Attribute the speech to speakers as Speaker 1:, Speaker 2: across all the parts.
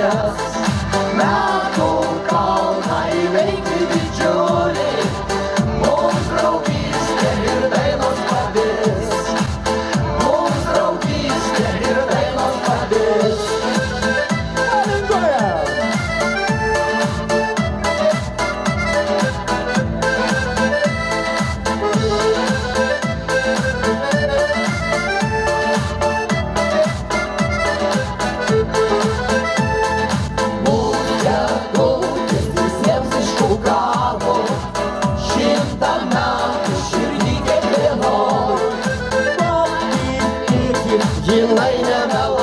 Speaker 1: Yeah. Yıllayla baba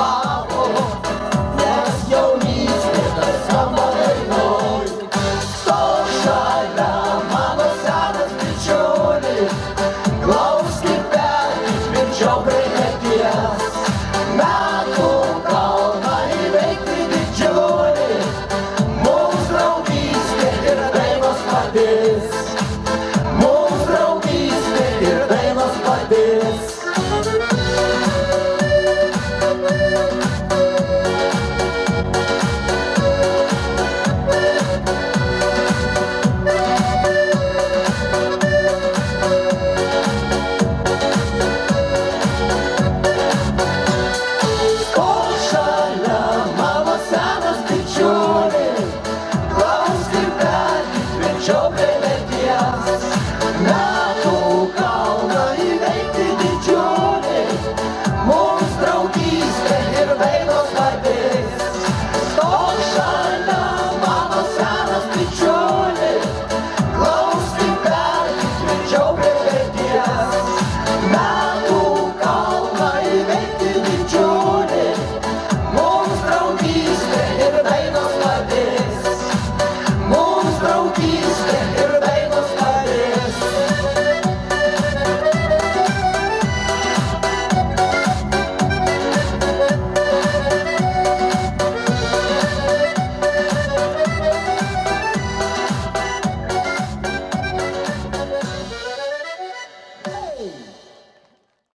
Speaker 1: jumping